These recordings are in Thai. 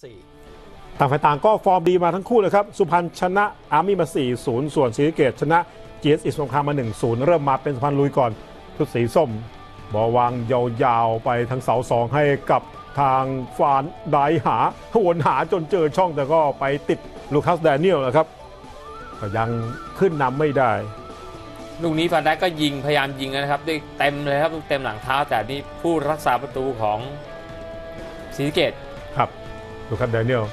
4 ต่างฝ่ายต่างก็ฟอร์มดีมาทั้งคู่เลยครับ สุพรรณชนะอาร์มี่มา 4-0 ส่วนศรีสะเกษชนะ GS อิสสงครามมา 1-0 เริ่มมาเป็นสุพรรณลุยก่อนชุดสีส้มบอลวางยาวๆ ไปทั้งเสาสองให้กับทางฟานไดหาวนหาจนเจอช่องแต่ก็ไปติดลูคัสแดเนียลนะครับก็ยังขึ้นนำไม่ได้ ลูกนี้ฟันได้ก็ยิงพยายามยิงนะครับด้วยเต็มเลยครับเต็มหลังเท้าแต่นี่ผู้รักษาประตูของศรีสะเกตครับ ลูคัสแดเนียล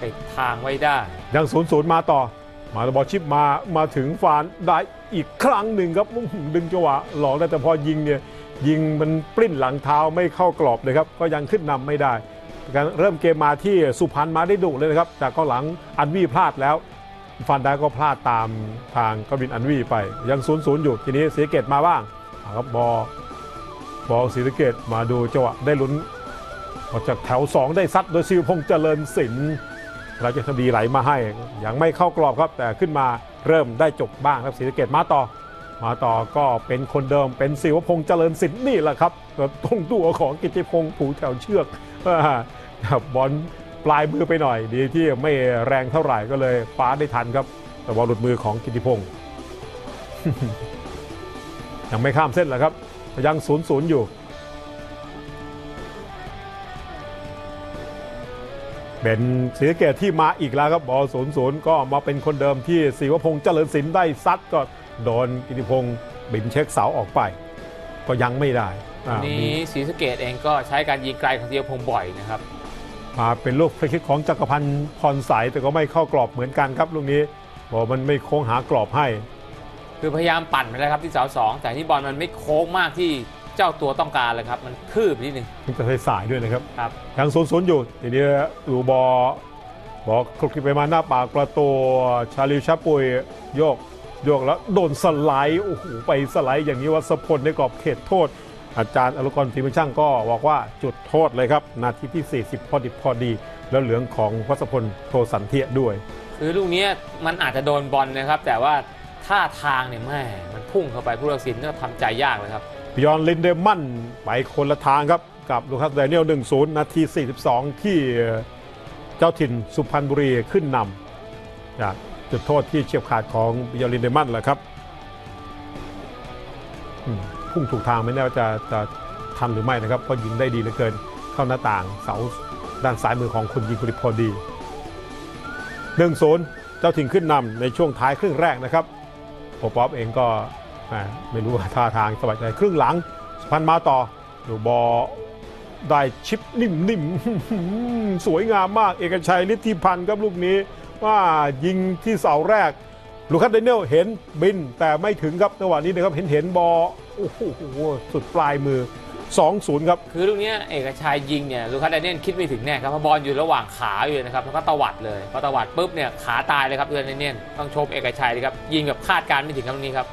ปิดทางไว้ได้ ยังศูนย์ศูนย์มาต่อ มาตบอลชิปมามาถึงฟานได้อีกครั้งหนึ่งครับอื้อหือดึงจังหวะหลอกได้แต่พอยิงเนี่ยยิงมันปลิ้นหลังเท้าไม่เข้ากรอบเลยครับ ก็ยังขึ้นนำไม่ได้การเริ่มเกมมาที่สุพรรณมาได้ดุเลยนะครับ จากก็หลังอันวีพลาดแล้ว ฟันได้ก็พลาดตามทางกวินอันวีไป ยังศูนย์ศูนย์อยู่ทีนี้ศรีสะเกตมาบ้างเอาครับบอลบอลศรีสะเกตมาดูจังหวะได้ลุ้น ออกจากแถว 2 ได้ซัดโดยซิวพงษ์เจริญศิลป์เราจะทำดีไหลมาให้ ยังไม่เข้ากรอบครับ แต่ขึ้นมาเริ่มได้จบบ้างครับศรีสะเกดมาต่อ มาต่อก็เป็นคนเดิมเป็นศิวพงษ์เจริญศิลป์นี่แหละครับตรงตัวของกิติพงษ์ผูแถวเชือกอบอลปลายมือไปหน่อย ดีที่ไม่แรงเท่าไหร่ก็เลยฟ้าได้ทันครับ แต่บอลหลุดมือของกิติพงษ์ยังไม่ข้ามเส้นเหรอครับยังศูนย์ศูนย์อยู่ เป็นศรีสะเกตที่มาอีกแล้วครับบอลศูนย์ศูนย์ก็มาเป็นคนเดิมที่ศิวพงษ์เจริญศิลป์ได้ซัดก็โดนกิติพงษ์บินเช็คเสาออกไป ก็ยังไม่ได้อ่านี้มีศรีสะเกตเองก็ใช้การยิงไกลของเทียพงศ์บ่อยนะครับ มาเป็นลูกฟรีคิกของจักรพันธ์พรใสแต่ก็ไม่เข้ากรอบเหมือนกันครับลูกนี้บอกมันไม่โค้งหากรอบให้ คือพยายามปั่นไปแล้วครับที่เสาสองแต่ที่บอลมันไม่โค้งมากที่ เจ้าตัวต้องการเลยครับ มันคืบนิดนึงมันจะสายๆด้วยนะครับครับ ยังศูนย์ศูนย์อยู่ทีนี้ดูบอลบอลคลุกคลิกไปมาหน้าปากประตูชาลิวชาปุยโยกโยกแล้วโดนสไลด์โอ้โหไปสไลด์อย่างนี้วัสพลในกรอบเขตโทษ อาจารย์อรุกรศรีบุญช่างก็บอกว่าจุดโทษเลยครับ นาทีที่ 40 พอดิบพอดี แล้วเหลืองของวัสพลโทสันเทียด้วย คือลูกนี้มันอาจจะโดนบอลนะครับ แต่ว่าท่าทางเนี่ยแม่มันพุ่งเข้าไปผู้ตัดสินก็ทำใจยากเลยครับ บิยอนลินเดมันไปคนละทางครับ กับลูคัสแดเนียล1-0 นาที 42 ที่เจ้าถิ่นสุพรรณบุรีขึ้นนำจากจุดโทษที่เฉียบขาดของบิยอนลินเดมันแหละครับพุ่งถูกทางไม่แน่ว่าจะจะทันหรือไม่นะครับ เพราะยิงได้ดีเหลือเกิน เข้าหน้าต่างเสาด้านซ้ายมือของคุณยิงพอดิพอดี1-0 เจ้าถิ่นขึ้นนำในช่วงท้ายครึ่งแรกนะครับโอป๊อปเองก็ ไม่รู้ว่าท่าทางสบายใจครึ่งหลังสุพรรณมาต่อดูบอลได้ชิปนิ่มๆ สวยงามมาก เอกชัยฤทธิพันธ์ครับลูกนี้ ว่ายิงที่เสาแรก ลูคัสเดนเนลเห็นบินแต่ไม่ถึงครับจังหวะนี้นะครับเห็นเห็นบอลโอ้โหสุดปลายมือ 2-0 ครับ คือลูกนี้เอกชัยยิงเนี่ยลูคัสไดนเนียนคิดไม่ถึงแน่ครับเพราะบอลอยู่ระหว่างขาอยู่นะครับแล้วก็ตวัดเลยพอตวัดปุ๊บเนี่ยขาตายเลยครับลูคัสไดเนียนต้องชมเอกชัยเลยครับยิงแบบคาดการไม่ถึงครับลูกนี้ครับ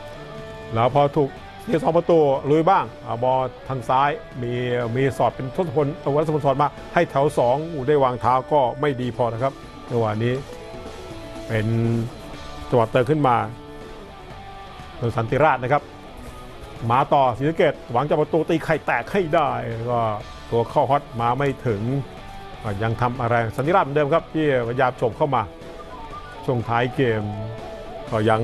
แล้วพอถูกเสียสองประตูลุยบ้างอบอลทางซ้ายมีมีสอดเป็นทศพลเอาวัสพลสอดมาให้แถว2อูได้วางเท้าก็ไม่ดีพอนะครับจังหวะนี้ เป็นจังหวะเติมขึ้นมาโดยสันติราชนะครับ มาต่อศรีสะเกดหวังจะประตูตีไข่แตกให้ได้ก็ตัวเข้าฮอตมาไม่ถึงยังทำอะไรสันติราชเหมือนเดิมครับที่พยายามโฉบเข้ามาช่วงท้ายเกมก็ยัง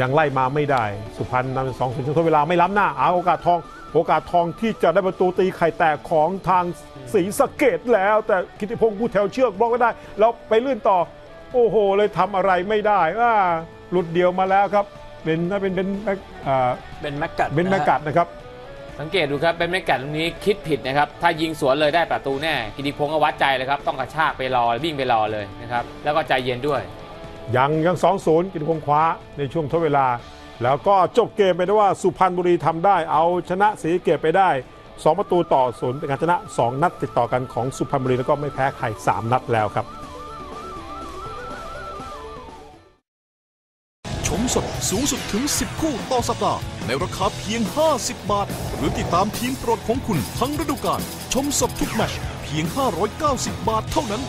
ยังไล่มาไม่ได้ สุพรรณนำสองศูนย์ช่วงทดเวลาไม่ล้ำหน้าเอาโอกาสทอง โอกาสทองที่จะได้ประตูตีไข่แตกของทางศรีสะเกดแล้ว แต่กิติพงศ์ผู้แถวเชือกบล็อกก็ได้ แล้วไปลื่นต่อ โอ้โห เลยทำอะไรไม่ได้อ่าหลุดเดียวมาแล้วครับ เป็นน่าเป็นเป็นแม็กอ่าเป็นแม็กกัดเป็นแม็กกัดนะครับ สังเกตดูครับเป็นแม็กกัดลูกนี้คิดผิดนะครับ ถ้ายิงสวนเลยได้ประตูแน่กิติพงศ์ก็วัดใจเลยครับ ต้องกระชากไปรอวิ่งไปรอเลยนะครับ แล้วก็ใจเย็นด้วย ยังยังสองศูนย์กิติพงคว้าในช่วงทดเวลา แล้วก็จบเกมไปได้ว่าสุพรรณบุรีทำได้ เอาชนะศรีเกตไปได้ 2 ประตูต่อศูนย์เป็นการชนะ 2 นัดติดต่อกันของสุพรรณบุรีแล้วก็ไม่แพ้ใคร3นัดแล้วครับ ชมสดสูงสุดถึง 10 คู่ต่อสัปดาห์ในราคาเพียง 50 บาท หรือติดตามทีมโปรดของคุณทั้งฤดูกาลชมสดทุกแมตชเพียง 590 บาทเท่านั้น